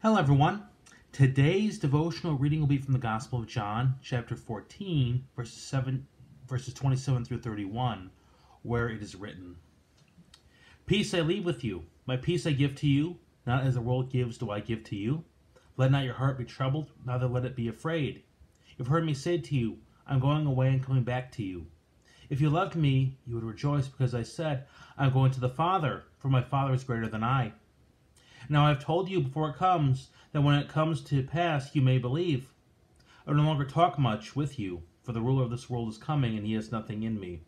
Hello, everyone. Today's devotional reading will be from the Gospel of John, chapter 14, verses 7, verses 27 through 31, where it is written, Peace I leave with you, my peace I give to you, not as the world gives do I give to you. Let not your heart be troubled, neither let it be afraid. You've heard me say to you, I'm going away and coming back to you. If you loved me, you would rejoice because I said, I'm going to the Father, for my Father is greater than I. Now I have told you before it comes, that when it comes to pass you may believe. I will no longer talk much with you, for the ruler of this world is coming, and he has nothing in me.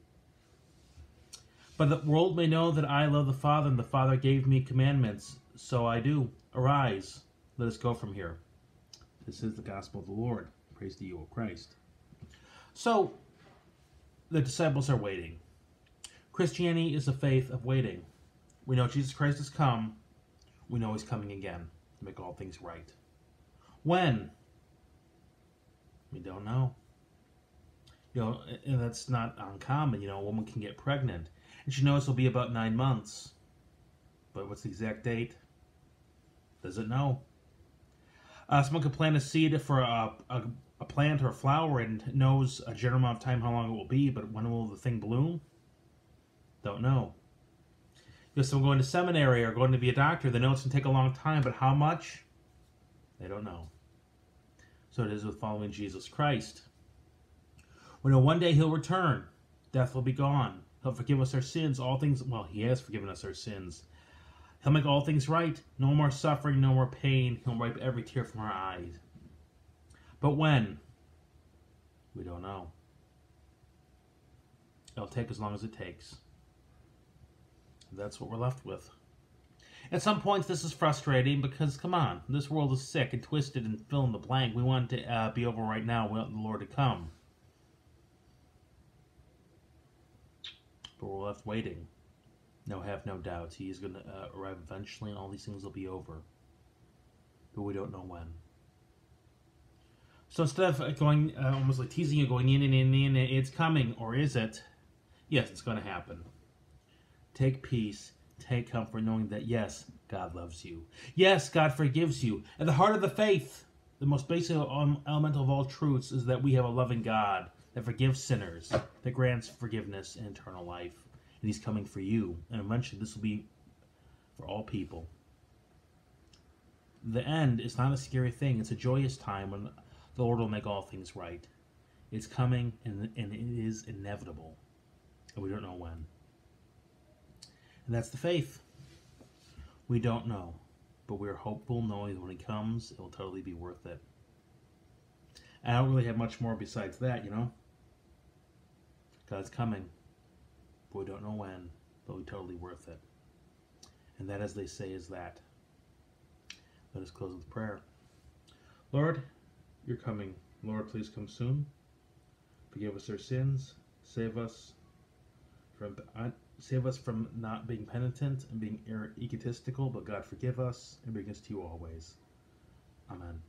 But the world may know that I love the Father, and the Father gave me commandments, so I do. Arise, let us go from here. This is the gospel of the Lord. Praise to you, O Christ. So, the disciples are waiting. Christianity is a faith of waiting. We know Jesus Christ has come. We know he's coming again to make all things right. When? We don't know. You know, and that's not uncommon. You know, a woman can get pregnant, and she knows it'll be about nine months. But what's the exact date? Doesn't know. Uh, someone could plant a seed for a, a, a plant or a flower and knows a general amount of time how long it will be, but when will the thing bloom? Don't know. Know, someone going to seminary or going to be a doctor, it's going to take a long time, but how much? They don't know. So it is with following Jesus Christ. We know one day he'll return. Death will be gone. He'll forgive us our sins. All things, well, he has forgiven us our sins. He'll make all things right. No more suffering, no more pain. He'll wipe every tear from our eyes. But when? We don't know. It'll take as long as it takes. That's what we're left with. At some points, this is frustrating because, come on, this world is sick and twisted and fill in the blank. We want it to uh, be over right now. We want the Lord to come. But we're left waiting. No, have no doubts. He is going to uh, arrive eventually, and all these things will be over. But we don't know when. So instead of going uh, almost like teasing you, going in and in and in, it's coming, or is it? Yes, it's going to happen. Take peace, take comfort, knowing that yes, God loves you. Yes, God forgives you. At the heart of the faith, the most basic um, elemental of all truths is that we have a loving God that forgives sinners, that grants forgiveness and eternal life. And He's coming for you. And eventually, this will be for all people. The end is not a scary thing, it's a joyous time when the Lord will make all things right. It's coming and, and it is inevitable. And we don't know when. And that's the faith. We don't know, but we're hopeful knowing when he comes, it will totally be worth it. I don't really have much more besides that, you know? God's coming, but we don't know when, but we totally worth it. And that, as they say, is that. Let us close with prayer. Lord, you're coming. Lord, please come soon. Forgive us our sins. Save us from save us from not being penitent and being egotistical, but God forgive us and bring us to you always. Amen.